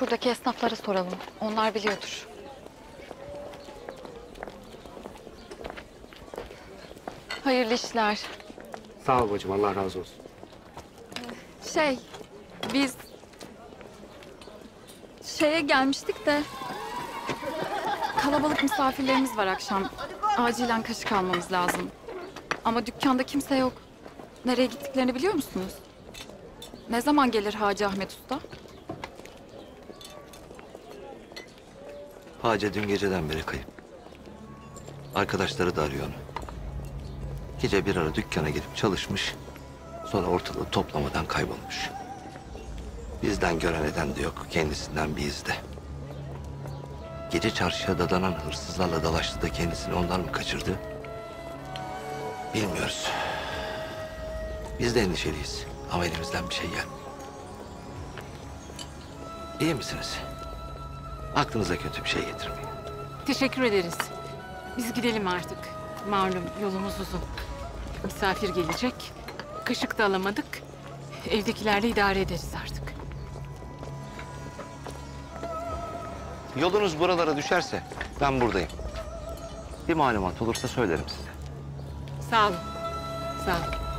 Şuradaki esnaflara soralım. Onlar biliyordur. Hayırlı işler. Sağ ol bacım Allah razı olsun. Şey, biz şeye gelmiştik de kalabalık misafirlerimiz var akşam. Acilen kaşık almamız lazım. Ama dükkanda kimse yok. Nereye gittiklerini biliyor musunuz? Ne zaman gelir Hacı Ahmet Usta? Hace dün geceden beri kayıp. Arkadaşları da arıyor onu. Gece bir ara dükkana girip çalışmış. Sonra ortalığı toplamadan kaybolmuş. Bizden gören eden de yok. Kendisinden bir iz de. Gece çarşıya dadanan hırsızlarla dalaştı da kendisini onlar mı kaçırdı? Bilmiyoruz. Biz de endişeliyiz. Ama elimizden bir şey gelmiyor. İyi misiniz? Aklınıza kötü bir şey getirmeyin. Teşekkür ederiz. Biz gidelim artık. Malum yolumuz uzun. Misafir gelecek. Kaşık da alamadık. Evdekilerle idare ederiz artık. Yolunuz buralara düşerse ben buradayım. Bir malumat olursa söylerim size. Sağ olun. Sağ olun.